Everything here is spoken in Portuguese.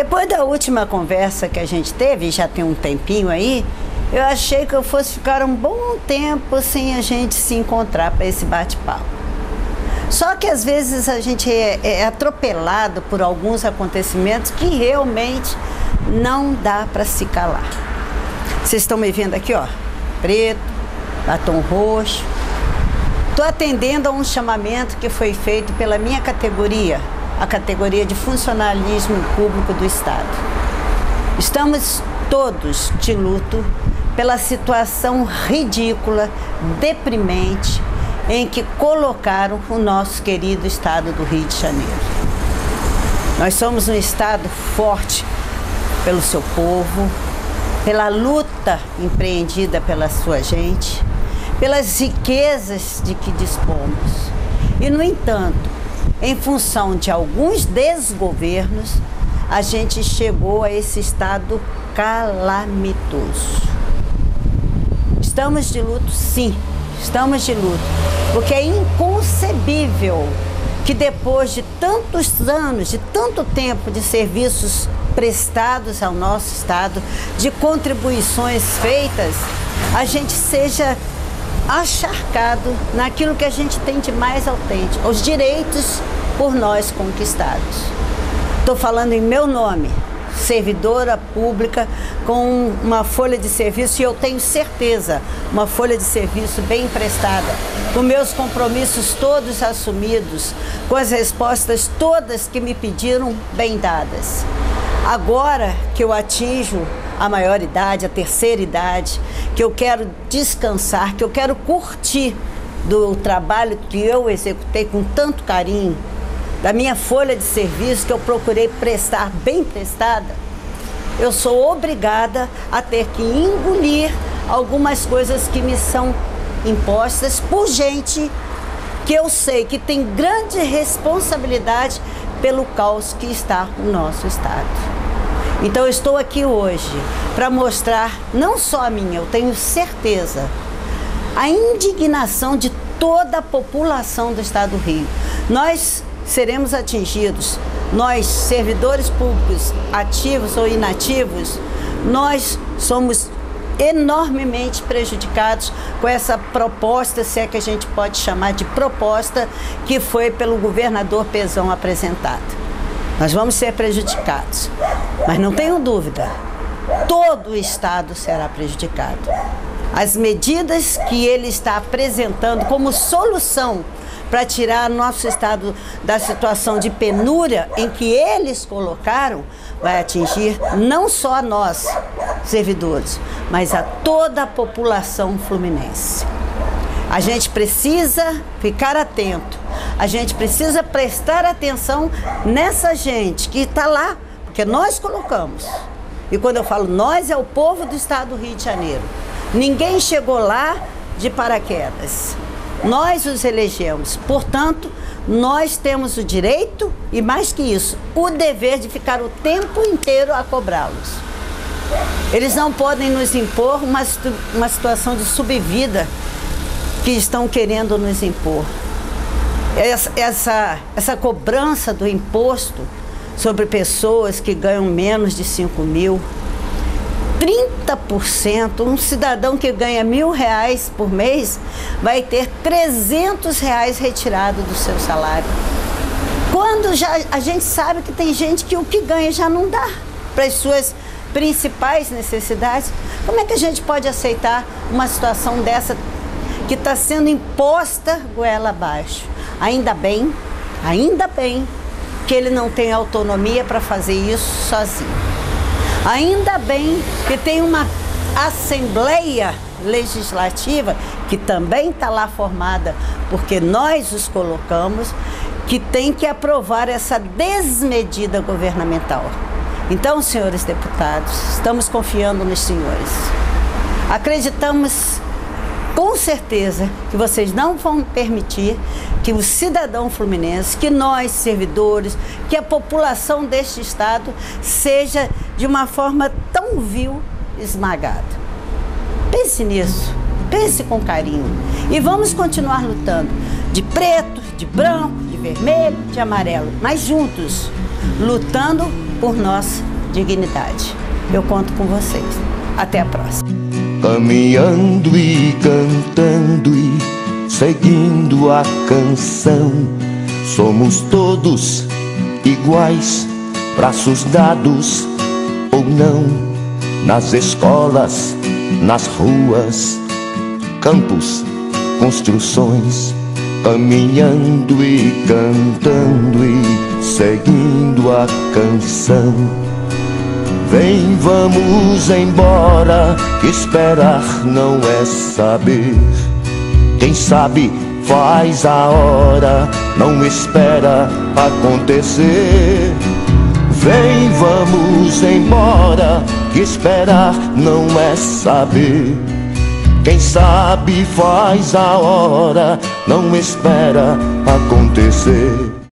Depois da última conversa que a gente teve, já tem um tempinho aí, eu achei que eu fosse ficar um bom tempo sem a gente se encontrar para esse bate-papo. Só que às vezes a gente é, é atropelado por alguns acontecimentos que realmente não dá para se calar. Vocês estão me vendo aqui, ó, preto, batom roxo. Estou atendendo a um chamamento que foi feito pela minha categoria, a categoria de funcionalismo público do Estado. Estamos todos de luto pela situação ridícula, deprimente, em que colocaram o nosso querido estado do Rio de Janeiro. Nós somos um estado forte pelo seu povo, pela luta empreendida pela sua gente, pelas riquezas de que dispomos. E, no entanto, em função de alguns desgovernos, a gente chegou a esse estado calamitoso. Estamos de luto, sim, estamos de luto, porque é inconcebível que depois de tantos anos, de tanto tempo de serviços prestados ao nosso Estado, de contribuições feitas, a gente seja acharcado naquilo que a gente tem de mais autêntico, os direitos por nós conquistados. Estou falando em meu nome, servidora pública com uma folha de serviço e eu tenho certeza, uma folha de serviço bem emprestada, com meus compromissos todos assumidos, com as respostas todas que me pediram bem dadas. Agora que eu atinjo a maior idade, a terceira idade, que eu quero descansar, que eu quero curtir do trabalho que eu executei com tanto carinho, da minha folha de serviço que eu procurei prestar bem prestada, eu sou obrigada a ter que engolir algumas coisas que me são impostas por gente que eu sei que tem grande responsabilidade pelo caos que está no nosso estado. Então eu estou aqui hoje para mostrar não só a minha, eu tenho certeza, a indignação de toda a população do estado do Rio. Nós seremos atingidos. Nós, servidores públicos, ativos ou inativos, nós somos enormemente prejudicados com essa proposta, se é que a gente pode chamar de proposta, que foi pelo governador Pezão apresentada. Nós vamos ser prejudicados, mas não tenho dúvida, todo o Estado será prejudicado. As medidas que ele está apresentando como solução para tirar nosso estado da situação de penúria em que eles colocaram, vai atingir não só nós, servidores, mas a toda a população fluminense. A gente precisa ficar atento, a gente precisa prestar atenção nessa gente que está lá, porque nós colocamos. E quando eu falo nós, é o povo do estado do Rio de Janeiro. Ninguém chegou lá de paraquedas. Nós os elegemos. Portanto, nós temos o direito e, mais que isso, o dever de ficar o tempo inteiro a cobrá-los. Eles não podem nos impor uma, uma situação de subvida que estão querendo nos impor. Essa, essa, essa cobrança do imposto sobre pessoas que ganham menos de 5 mil 30%, um cidadão que ganha mil reais por mês vai ter 300 reais retirado do seu salário. Quando já a gente sabe que tem gente que o que ganha já não dá para as suas principais necessidades, como é que a gente pode aceitar uma situação dessa que está sendo imposta goela abaixo? Ainda bem, ainda bem que ele não tem autonomia para fazer isso sozinho. Ainda bem que tem uma Assembleia Legislativa, que também está lá formada, porque nós os colocamos, que tem que aprovar essa desmedida governamental. Então, senhores deputados, estamos confiando nos senhores. Acreditamos com certeza que vocês não vão permitir que o cidadão fluminense, que nós, servidores, que a população deste estado seja de uma forma tão vil esmagada. Pense nisso, pense com carinho e vamos continuar lutando de preto, de branco, de vermelho, de amarelo, mas juntos, lutando por nossa dignidade. Eu conto com vocês. Até a próxima. Caminhando e cantando e seguindo a canção, somos todos iguais, braços dados ou não, nas escolas, nas ruas, campos, construções, caminhando e cantando e seguindo a canção. Vem, vamos embora, que esperar não é saber. Quem sabe faz a hora, não espera acontecer. Vem, vamos embora, que esperar não é saber. Quem sabe faz a hora, não espera acontecer.